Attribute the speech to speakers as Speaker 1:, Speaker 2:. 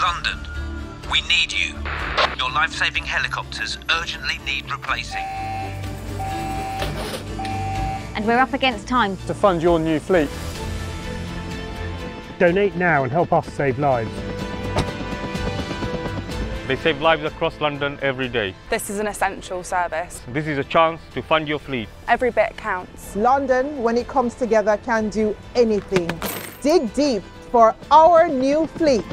Speaker 1: London, we need you. Your life-saving helicopters urgently need replacing.
Speaker 2: And we're up against time.
Speaker 3: To fund your new fleet.
Speaker 4: Donate now and help us save lives.
Speaker 5: They save lives across London every day.
Speaker 6: This is an essential service.
Speaker 5: This is a chance to fund your fleet.
Speaker 6: Every bit counts.
Speaker 7: London, when it comes together, can do anything. Dig deep for our new fleet.